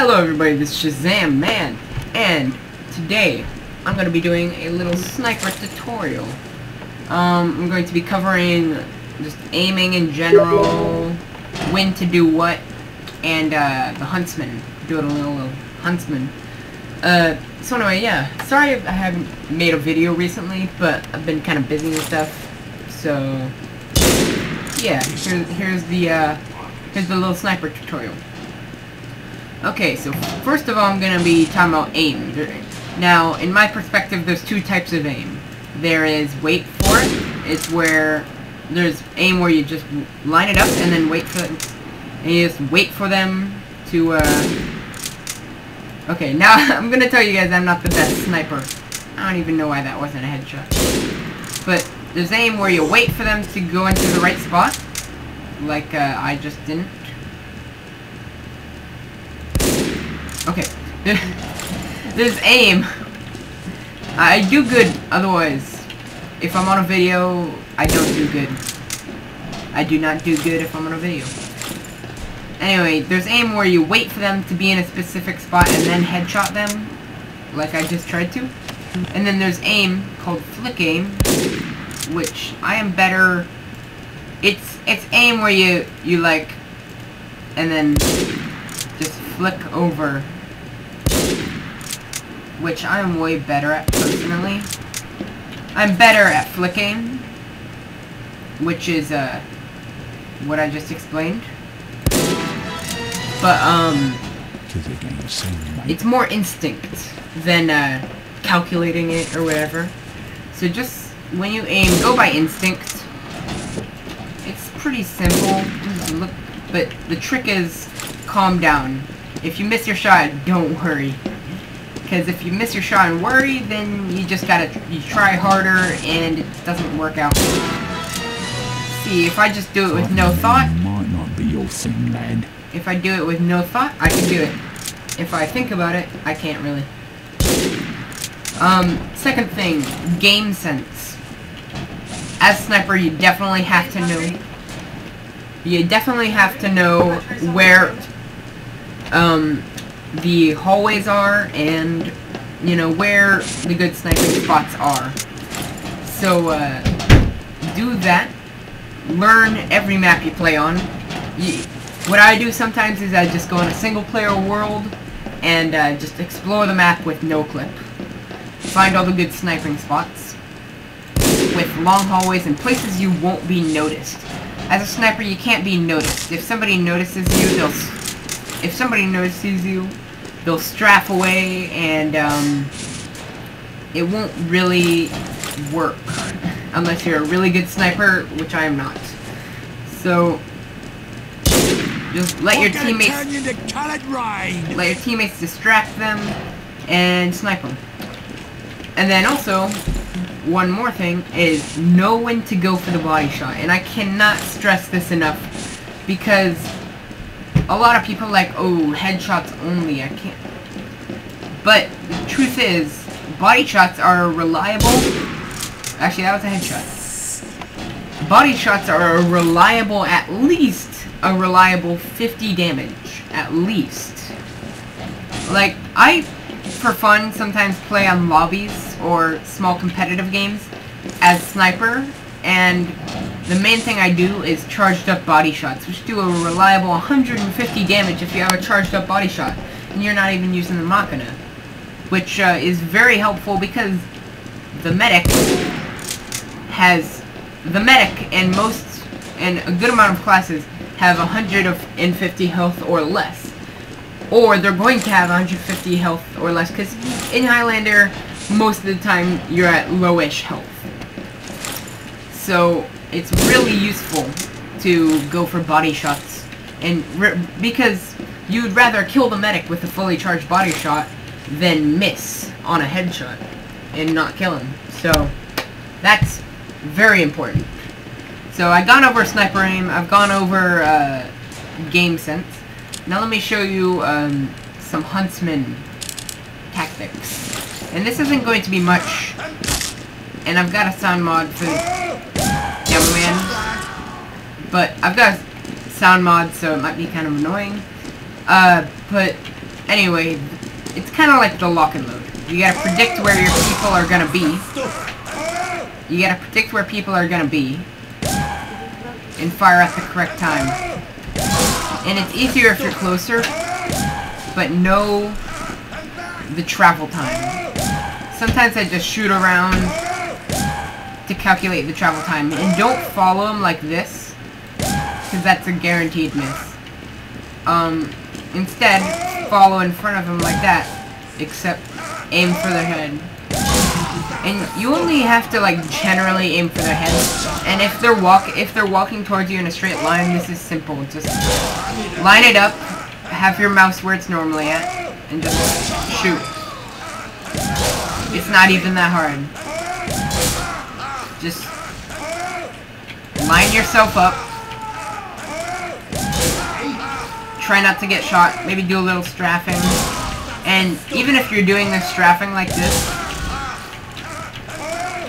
Hello everybody, this is Shazam Man, and today I'm going to be doing a little sniper tutorial. Um, I'm going to be covering just aiming in general, when to do what, and uh, the huntsman, do it a little, little huntsman. Uh, so anyway, yeah, sorry I haven't made a video recently, but I've been kind of busy and stuff, so yeah, here, here's the, uh, here's the little sniper tutorial. Okay, so first of all, I'm going to be talking about aim. Now, in my perspective, there's two types of aim. There is wait for it. It's where there's aim where you just line it up and then wait for. And you just wait for them to, uh... Okay, now I'm going to tell you guys I'm not the best sniper. I don't even know why that wasn't a headshot. But there's aim where you wait for them to go into the right spot. Like, uh, I just didn't. Okay. There's aim. I do good otherwise. If I'm on a video, I don't do good. I do not do good if I'm on a video. Anyway, there's aim where you wait for them to be in a specific spot and then headshot them, like I just tried to. And then there's aim called flick aim, which I am better. It's it's aim where you you like, and then just flick over which I'm way better at personally. I'm better at flicking, which is uh, what I just explained. But um, it's more instinct than uh, calculating it or whatever. So just when you aim, go by instinct. It's pretty simple. Look, but the trick is calm down. If you miss your shot, don't worry. Because if you miss your shot and worry, then you just gotta you try harder and it doesn't work out. See, if I just do it with no thought, might not be your thing, lad. If I do it with no thought, I can do it. If I think about it, I can't really. Um, second thing, game sense. As sniper, you definitely have to know. You definitely have to know where um, the hallways are and you know where the good sniping spots are. So uh, do that. Learn every map you play on. You, what I do sometimes is I just go in a single player world and uh, just explore the map with no clip. Find all the good sniping spots with long hallways and places you won't be noticed. As a sniper you can't be noticed. If somebody notices you they'll if somebody notices you, they'll strap away and um, it won't really work unless you're a really good sniper, which I am not. So just let your teammates let your teammates distract them and snipe them. And then also, one more thing is know when to go for the body shot. And I cannot stress this enough because a lot of people like, oh, headshots only, I can't. But the truth is, body shots are reliable. Actually, that was a headshot. Body shots are reliable, at least a reliable 50 damage. At least. Like, I, for fun, sometimes play on lobbies or small competitive games as sniper, and the main thing I do is charged up body shots, which do a reliable 150 damage if you have a charged up body shot, and you're not even using the Machina. Which uh, is very helpful because the medic has, the medic and most, and a good amount of classes have 150 health or less. Or they're going to have 150 health or less, because in Highlander, most of the time, you're at lowish health. So, it's really useful to go for body shots. And because you'd rather kill the medic with a fully charged body shot than miss on a headshot and not kill him. So, that's very important. So, I've gone over sniper aim, I've gone over uh, game sense. Now let me show you um, some huntsman tactics. And this isn't going to be much. And I've got a sound mod for But I've got sound mod, so it might be kind of annoying. Uh, but Anyway, it's kind of like the Loch-n-Load. You gotta predict where your people are gonna be. You gotta predict where people are gonna be. And fire at the correct time. And it's easier if you're closer, but know the travel time. Sometimes I just shoot around to calculate the travel time. And don't follow them like this, because that's a guaranteed miss. Um, instead, follow in front of them like that, except aim for their head. And you only have to like generally aim for their head. And if they're walk if they're walking towards you in a straight line, this is simple. Just line it up, have your mouse where it's normally at, and just shoot. It's not even that hard. Just line yourself up. Try not to get shot. Maybe do a little strafing. And even if you're doing this strafing like this,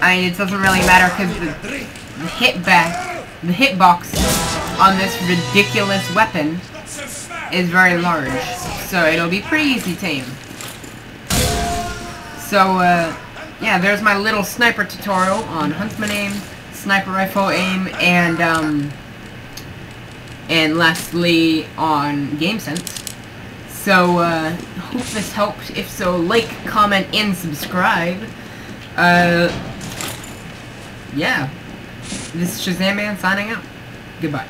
I mean, it doesn't really matter because the, the hit back, the hitbox on this ridiculous weapon is very large. So it'll be pretty easy to aim. So, uh, yeah, there's my little sniper tutorial on Huntsman aim, sniper rifle aim, and, um, and lastly on game sense. So, uh, hope this helped. If so, like, comment, and subscribe. Uh, yeah. This is Shazam Man signing out. Goodbye.